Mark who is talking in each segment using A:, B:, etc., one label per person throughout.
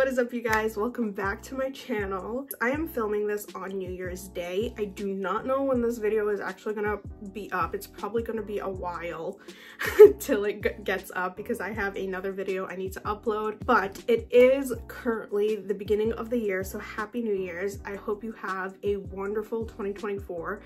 A: what is up you guys? Welcome back to my channel. I am filming this on New Year's Day. I do not know when this video is actually gonna be up. It's probably gonna be a while till it gets up because I have another video I need to upload. But it is currently the beginning of the year, so happy New Year's. I hope you have a wonderful 2024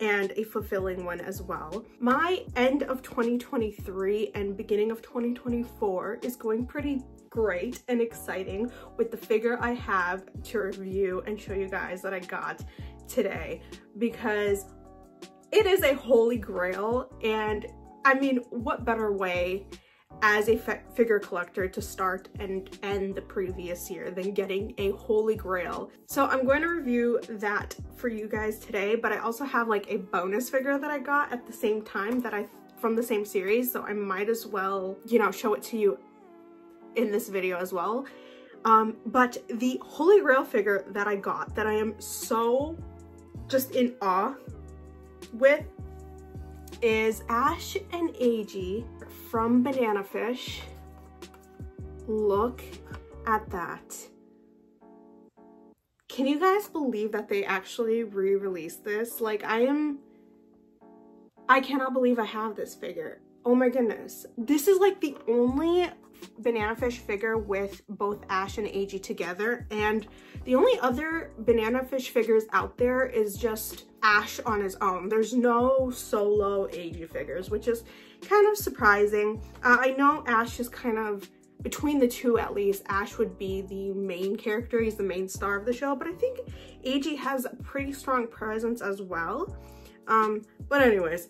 A: and a fulfilling one as well. My end of 2023 and beginning of 2024 is going pretty great and exciting with the figure I have to review and show you guys that I got today because it is a holy grail and I mean what better way as a figure collector to start and end the previous year than getting a holy grail. So I'm going to review that for you guys today, but I also have like a bonus figure that I got at the same time that I from the same series, so I might as well, you know, show it to you in this video as well. Um, but the holy grail figure that I got that I am so just in awe with is Ash and Eiji from Banana Fish. Look at that. Can you guys believe that they actually re-released this? Like I am, I cannot believe I have this figure. Oh my goodness. This is like the only banana fish figure with both Ash and Eiji together and the only other banana fish figures out there is just Ash on his own. There's no solo Eiji figures, which is kind of surprising. Uh, I know Ash is kind of, between the two at least, Ash would be the main character. He's the main star of the show, but I think Eiji has a pretty strong presence as well. Um, but anyways,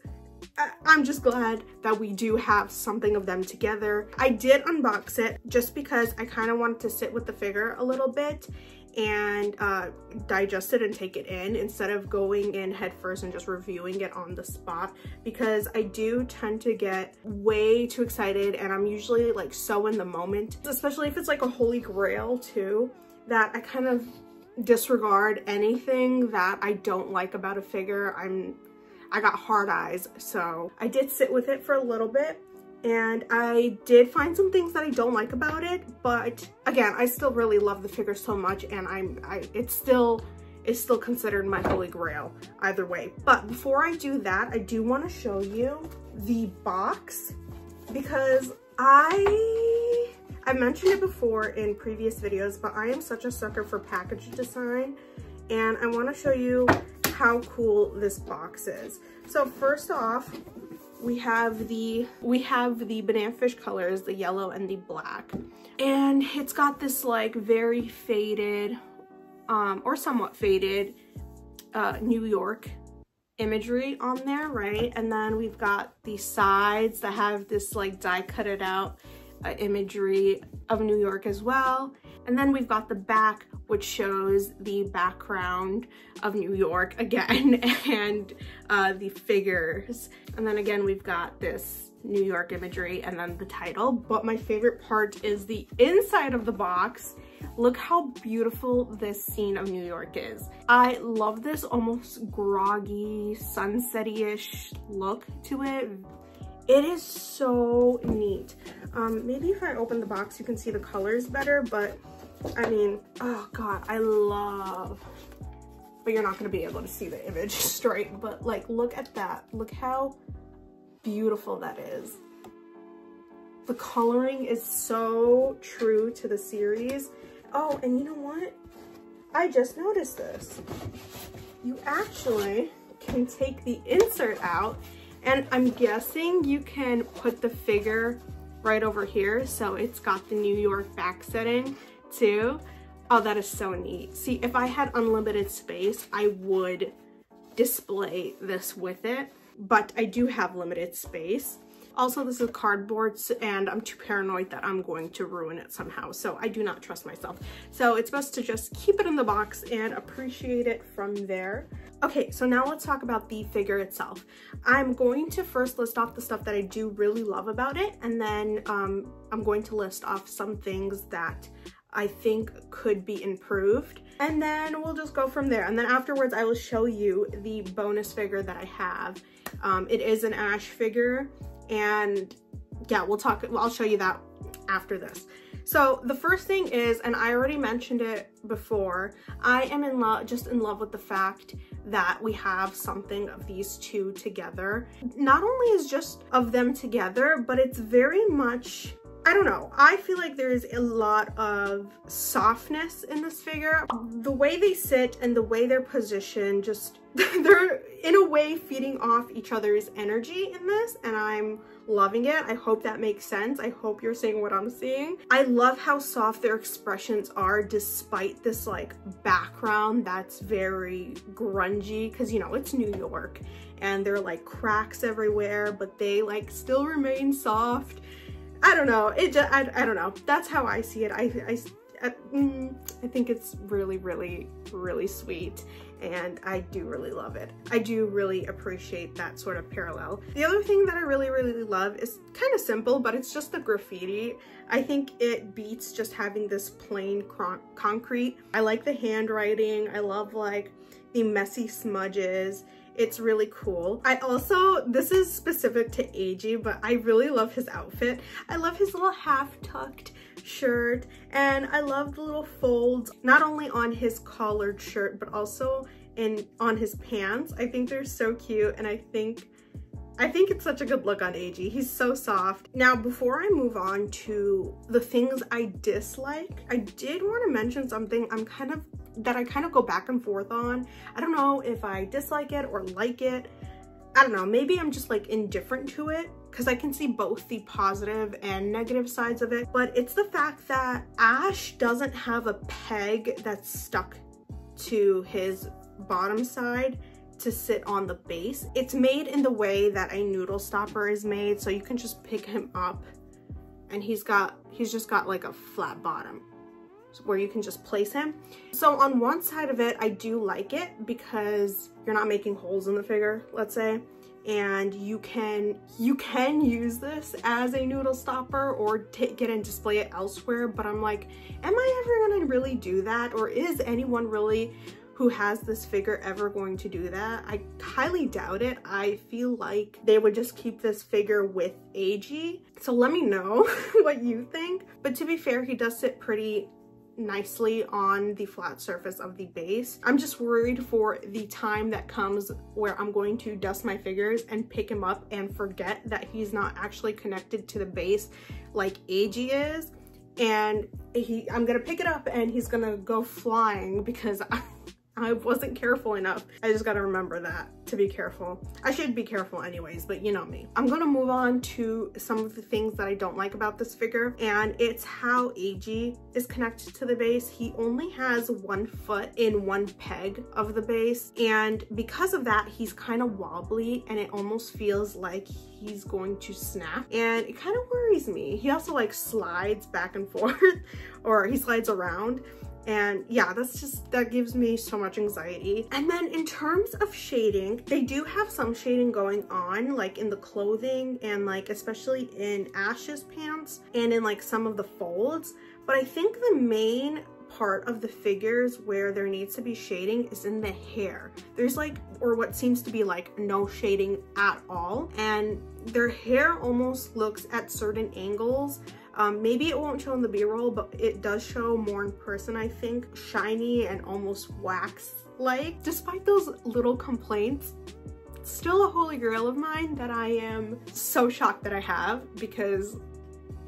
A: I'm just glad that we do have something of them together. I did unbox it just because I kind of wanted to sit with the figure a little bit and uh, digest it and take it in instead of going in head first and just reviewing it on the spot because I do tend to get way too excited and I'm usually like so in the moment, especially if it's like a holy grail too, that I kind of disregard anything that I don't like about a figure. I'm I got hard eyes, so I did sit with it for a little bit and I did find some things that I don't like about it, but again, I still really love the figure so much and I'm, I, it's still, it's still considered my holy grail either way. But before I do that, I do want to show you the box because I, I mentioned it before in previous videos, but I am such a sucker for package design and I want to show you how cool this box is. So first off, we have the we have the banana fish colors the yellow and the black. And it's got this like very faded um or somewhat faded uh new york imagery on there right? And then we've got the sides that have this like die cut it out imagery of new york as well and then we've got the back, which shows the background of New York again and uh, the figures. And then again, we've got this New York imagery and then the title. But my favorite part is the inside of the box. Look how beautiful this scene of New York is. I love this almost groggy, sunset-ish look to it. It is so neat. Um, maybe if I open the box, you can see the colors better, but I mean, oh God, I love, but you're not gonna be able to see the image straight, but like, look at that. Look how beautiful that is. The coloring is so true to the series. Oh, and you know what? I just noticed this. You actually can take the insert out and I'm guessing you can put the figure right over here. So it's got the New York back setting too. Oh, that is so neat. See, if I had unlimited space, I would display this with it, but I do have limited space. Also, this is cardboard and I'm too paranoid that I'm going to ruin it somehow. So I do not trust myself. So it's best to just keep it in the box and appreciate it from there. Okay, so now let's talk about the figure itself. I'm going to first list off the stuff that I do really love about it. And then um, I'm going to list off some things that I think could be improved. And then we'll just go from there. And then afterwards, I will show you the bonus figure that I have. Um, it is an Ash figure and yeah, we'll talk, I'll show you that after this. So the first thing is, and I already mentioned it before, I am in love, just in love with the fact that we have something of these two together. Not only is just of them together, but it's very much I don't know. I feel like there's a lot of softness in this figure. The way they sit and the way they're positioned, just they're in a way feeding off each other's energy in this and I'm loving it. I hope that makes sense. I hope you're seeing what I'm seeing. I love how soft their expressions are despite this like background that's very grungy because you know, it's New York and there are like cracks everywhere, but they like still remain soft. I don't know. It just, I, I don't know. That's how I see it. I, I, I, mm, I think it's really, really, really sweet and I do really love it. I do really appreciate that sort of parallel. The other thing that I really, really love is kind of simple, but it's just the graffiti. I think it beats just having this plain concrete. I like the handwriting. I love like the messy smudges. It's really cool. I also, this is specific to Eiji, but I really love his outfit. I love his little half tucked shirt and I love the little folds, not only on his collared shirt, but also in on his pants. I think they're so cute and I think I think it's such a good look on Eiji. He's so soft. Now, before I move on to the things I dislike, I did want to mention something I'm kind of, that I kind of go back and forth on. I don't know if I dislike it or like it. I don't know, maybe I'm just like indifferent to it because I can see both the positive and negative sides of it. But it's the fact that Ash doesn't have a peg that's stuck to his bottom side to sit on the base. It's made in the way that a noodle stopper is made. So you can just pick him up and he's got, he's just got like a flat bottom where you can just place him. So on one side of it, I do like it because you're not making holes in the figure, let's say, and you can you can use this as a noodle stopper or take it and display it elsewhere. But I'm like, am I ever gonna really do that? Or is anyone really who has this figure ever going to do that. I highly doubt it. I feel like they would just keep this figure with Eiji. So let me know what you think. But to be fair, he does sit pretty nicely on the flat surface of the base. I'm just worried for the time that comes where I'm going to dust my figures and pick him up and forget that he's not actually connected to the base like Eiji is. And he, I'm gonna pick it up and he's gonna go flying because I, I wasn't careful enough. I just gotta remember that to be careful. I should be careful anyways, but you know me. I'm gonna move on to some of the things that I don't like about this figure, and it's how Eiji is connected to the base. He only has one foot in one peg of the base, and because of that, he's kind of wobbly, and it almost feels like he's going to snap, and it kind of worries me. He also like slides back and forth, or he slides around, and yeah, that's just, that gives me so much anxiety. And then in terms of shading, they do have some shading going on, like in the clothing and like, especially in Ash's pants and in like some of the folds. But I think the main part of the figures where there needs to be shading is in the hair. There's like, or what seems to be like no shading at all. And their hair almost looks at certain angles um, maybe it won't show in the b-roll, but it does show more in person, I think. Shiny and almost wax-like. Despite those little complaints, still a holy grail of mine that I am so shocked that I have because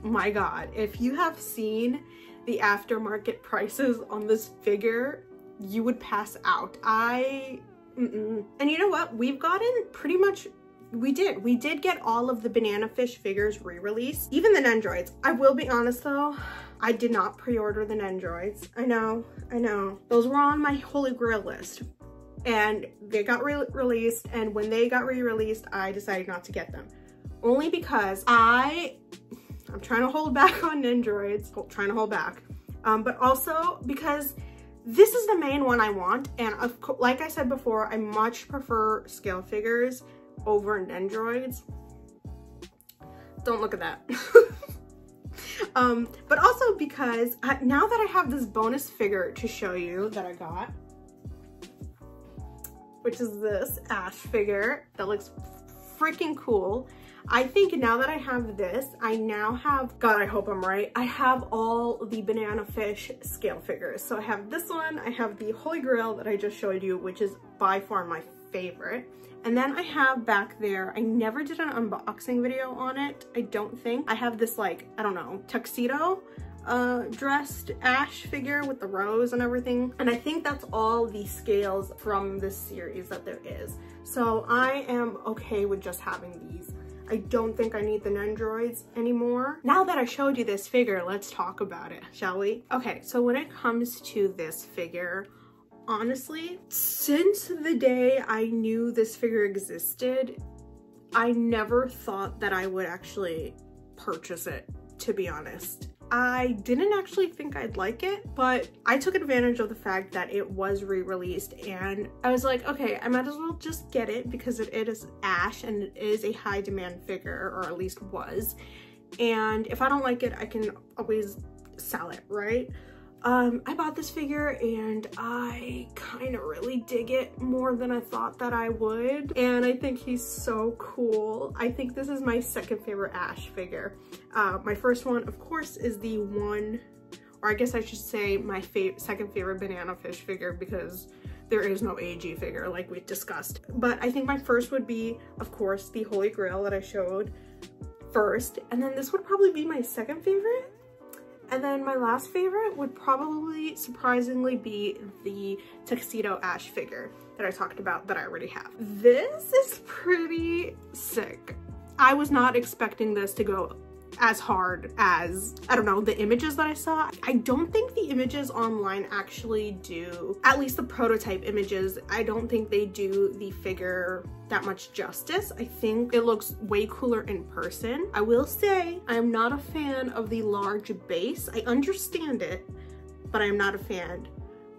A: my god, if you have seen the aftermarket prices on this figure, you would pass out. I, mm -mm. and you know what? We've gotten pretty much we did. We did get all of the Banana Fish figures re-released, even the Nendoroids. I will be honest though, I did not pre-order the Nendoroids. I know, I know. Those were on my holy grail list and they got re-released and when they got re-released, I decided not to get them. Only because I, I'm trying to hold back on Nendoroids, trying to hold back. Um, but also because this is the main one I want. And of, like I said before, I much prefer scale figures over Nendoroids. Don't look at that. um, but also because I, now that I have this bonus figure to show you that I got, which is this Ash figure that looks freaking cool. I think now that I have this, I now have, God, I hope I'm right. I have all the Banana Fish scale figures. So I have this one, I have the Holy Grail that I just showed you, which is by far my favorite. And then I have back there, I never did an unboxing video on it, I don't think. I have this like, I don't know, tuxedo uh, dressed Ash figure with the rose and everything. And I think that's all the scales from this series that there is. So I am okay with just having these. I don't think I need the Nendoroids anymore. Now that I showed you this figure, let's talk about it, shall we? Okay, so when it comes to this figure, honestly, since the day I knew this figure existed, I never thought that I would actually purchase it, to be honest. I didn't actually think I'd like it, but I took advantage of the fact that it was re-released and I was like, okay, I might as well just get it because it, it is Ash and it is a high demand figure, or at least was. And if I don't like it, I can always sell it, right? Um, I bought this figure and I kind of really dig it more than I thought that I would. And I think he's so cool. I think this is my second favorite Ash figure. Uh, my first one, of course, is the one, or I guess I should say my fav second favorite Banana Fish figure because there is no Eiji figure like we discussed. But I think my first would be, of course, the Holy Grail that I showed first. And then this would probably be my second favorite. And then my last favorite would probably surprisingly be the Tuxedo Ash figure that I talked about that I already have. This is pretty sick. I was not expecting this to go as hard as, I don't know, the images that I saw. I don't think the images online actually do, at least the prototype images, I don't think they do the figure that much justice. I think it looks way cooler in person. I will say I am not a fan of the large base. I understand it, but I'm not a fan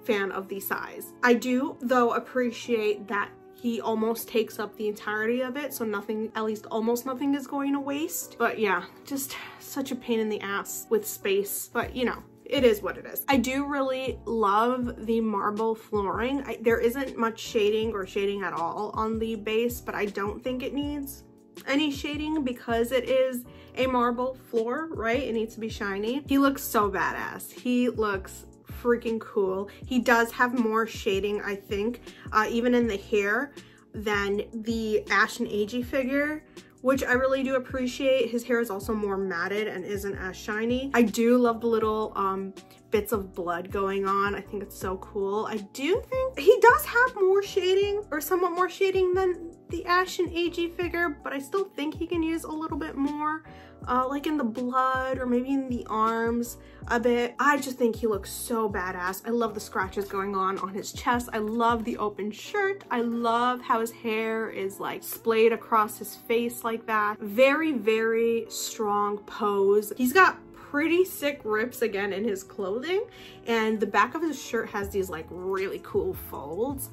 A: fan of the size. I do though appreciate that he almost takes up the entirety of it so nothing at least almost nothing is going to waste but yeah just such a pain in the ass with space but you know it is what it is. I do really love the marble flooring. I, there isn't much shading or shading at all on the base, but I don't think it needs any shading because it is a marble floor, right? It needs to be shiny. He looks so badass. He looks freaking cool. He does have more shading, I think, uh, even in the hair than the Ash and Eiji figure which I really do appreciate. His hair is also more matted and isn't as shiny. I do love the little um, bits of blood going on. I think it's so cool. I do think he does have more shading or somewhat more shading than the Ash and Eiji figure, but I still think he can use a little bit more uh, like in the blood or maybe in the arms a bit. I just think he looks so badass. I love the scratches going on on his chest. I love the open shirt. I love how his hair is like splayed across his face like that. Very, very strong pose. He's got pretty sick rips again in his clothing and the back of his shirt has these like really cool folds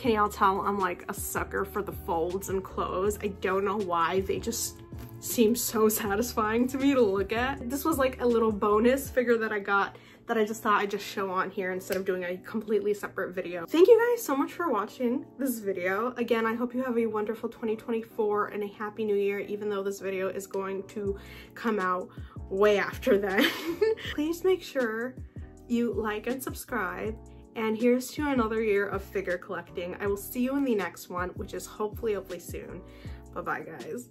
A: can y'all tell I'm like a sucker for the folds and clothes? I don't know why, they just seem so satisfying to me to look at. This was like a little bonus figure that I got that I just thought I'd just show on here instead of doing a completely separate video. Thank you guys so much for watching this video. Again, I hope you have a wonderful 2024 and a happy new year, even though this video is going to come out way after then. Please make sure you like and subscribe and here's to another year of figure collecting. I will see you in the next one, which is hopefully, hopefully soon. Bye-bye, guys.